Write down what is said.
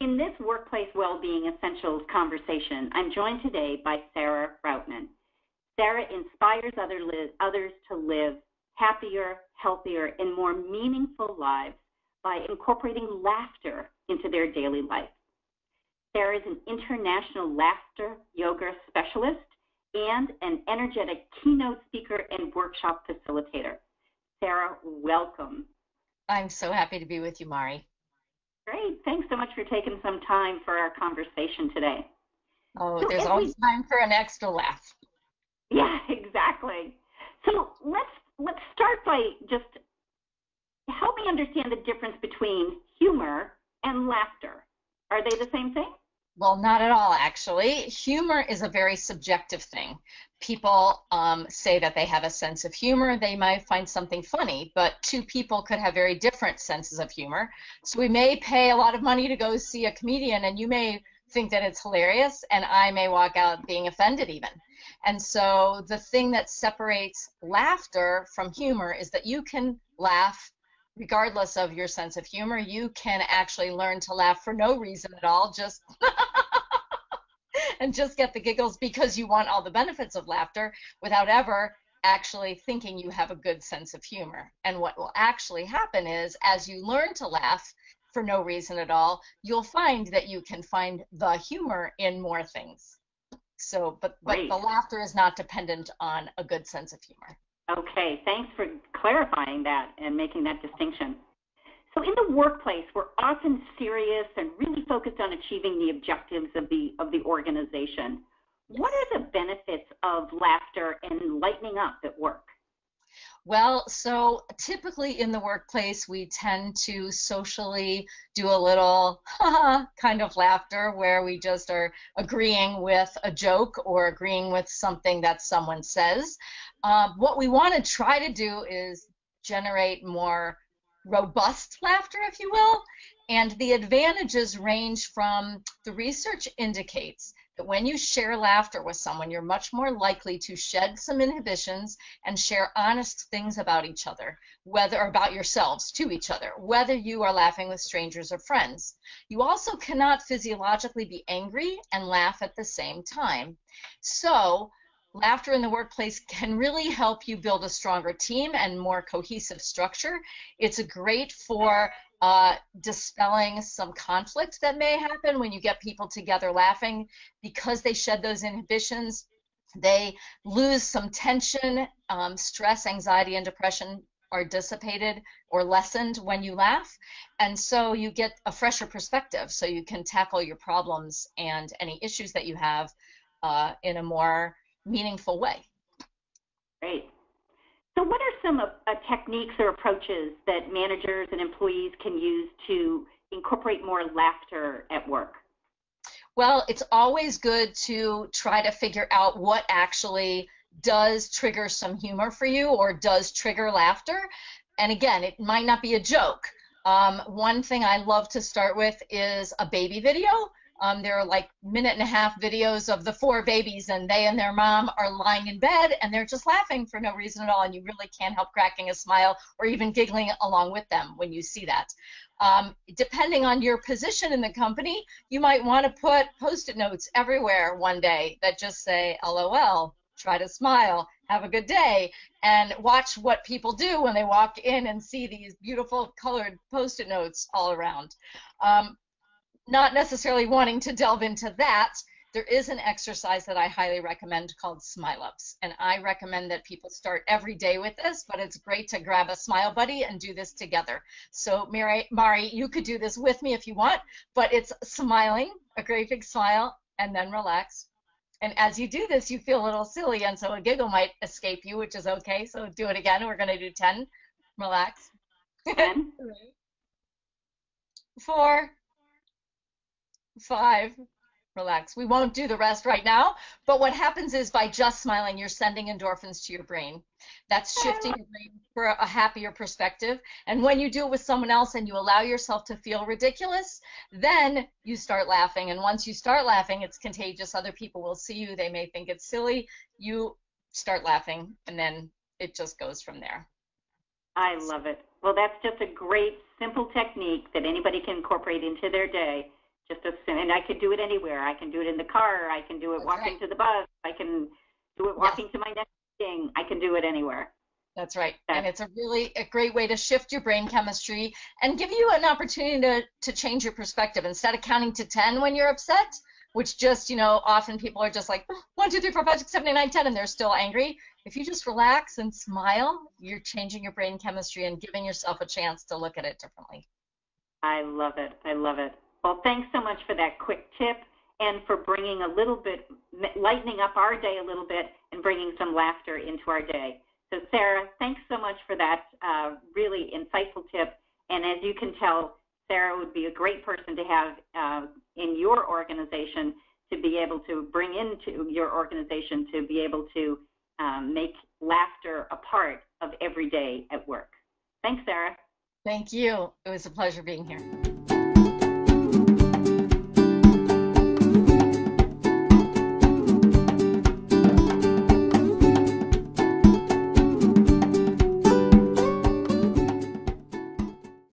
In this Workplace Wellbeing Essentials conversation, I'm joined today by Sarah Routman. Sarah inspires other li- others to live happier, healthier, and more meaningful lives by incorporating laughter into their daily life. Sarah is an international laughter yoga specialist and an energetic keynote speaker and workshop facilitator. Sarah, welcome. I'm so happy to be with you, Mari. Great. Thanks so much for taking some time for our conversation today. Oh, so there's always we... time for an extra laugh. Yeah, exactly. So let's let's start by just help me understand the difference between humor and laughter. Are they the same thing? Well, not at all, actually. Humor is a very subjective thing. People um, say that they have a sense of humor. They might find something funny, but two people could have very different senses of humor. So we may pay a lot of money to go see a comedian, and you may think that it's hilarious, and I may walk out being offended even. And so the thing that separates laughter from humor is that you can laugh regardless of your sense of humor. You can actually learn to laugh for no reason at all, just and just get the giggles because you want all the benefits of laughter without ever actually thinking you have a good sense of humor. And what will actually happen is as you learn to laugh for no reason at all, you'll find that you can find the humor in more things. So, but, but the laughter is not dependent on a good sense of humor. Okay, thanks for clarifying that and making that distinction. So in the workplace, we're often serious and really focused on achieving the objectives of the of the organization. What are the benefits of laughter and lightening up at work? Well, so typically in the workplace, we tend to socially do a little kind of laughter where we just are agreeing with a joke or agreeing with something that someone says. Um, what we want to try to do is generate more robust laughter, if you will. And the advantages range from the research indicates that when you share laughter with someone, you're much more likely to shed some inhibitions and share honest things about each other, whether about yourselves to each other, whether you are laughing with strangers or friends. You also cannot physiologically be angry and laugh at the same time. So laughter in the workplace can really help you build a stronger team and more cohesive structure. It's great for uh, dispelling some conflict that may happen when you get people together laughing because they shed those inhibitions. They lose some tension, um, stress, anxiety, and depression are dissipated or lessened when you laugh. And so you get a fresher perspective so you can tackle your problems and any issues that you have uh, in a more meaningful way. Great. So, what are some uh, techniques or approaches that managers and employees can use to incorporate more laughter at work? Well, it's always good to try to figure out what actually does trigger some humor for you or does trigger laughter. And again, it might not be a joke. Um, one thing I love to start with is a baby video um, there are like minute and a half videos of the four babies, and they and their mom are lying in bed, and they're just laughing for no reason at all, and you really can't help cracking a smile or even giggling along with them when you see that. Um, depending on your position in the company, you might want to put post-it notes everywhere one day that just say "LOL," try to smile, have a good day, and watch what people do when they walk in and see these beautiful colored post-it notes all around. Um, not necessarily wanting to delve into that, there is an exercise that I highly recommend called Smile Ups. And I recommend that people start every day with this, but it's great to grab a smile buddy and do this together. So, Mari, Mari you could do this with me if you want, but it's smiling, a great big smile, and then relax. And as you do this, you feel a little silly, and so a giggle might escape you, which is okay. So do it again. We're going to do 10. Relax. 10. Four five, relax. We won't do the rest right now, but what happens is by just smiling, you're sending endorphins to your brain. That's shifting your brain for a happier perspective. And when you do it with someone else and you allow yourself to feel ridiculous, then you start laughing. And once you start laughing, it's contagious. Other people will see you. They may think it's silly. You start laughing, and then it just goes from there. I love it. Well, that's just a great, simple technique that anybody can incorporate into their day Just a, and I could do it anywhere. I can do it in the car. I can do it That's walking right. to the bus. I can do it walking to my next meeting. I can do it anywhere. That's right. Yeah. And it's a really a great way to shift your brain chemistry and give you an opportunity to, to change your perspective. Instead of counting to 10 when you're upset, which just, you know, often people are just like, one, two, three, four, five, six, seven, eight, nine, ten, and they're still angry. If you just relax and smile, you're changing your brain chemistry and giving yourself a chance to look at it differently. I love it. I love it. Well, thanks so much for that quick tip and for bringing a little bit, lightening up our day a little bit and bringing some laughter into our day. So, Sarah, thanks so much for that uh, really insightful tip. And as you can tell, Sarah would be a great person to have uh, in your organization to be able to bring into your organization to be able to um, make laughter a part of every day at work. Thanks, Sarah. Thank you. It was a pleasure being here.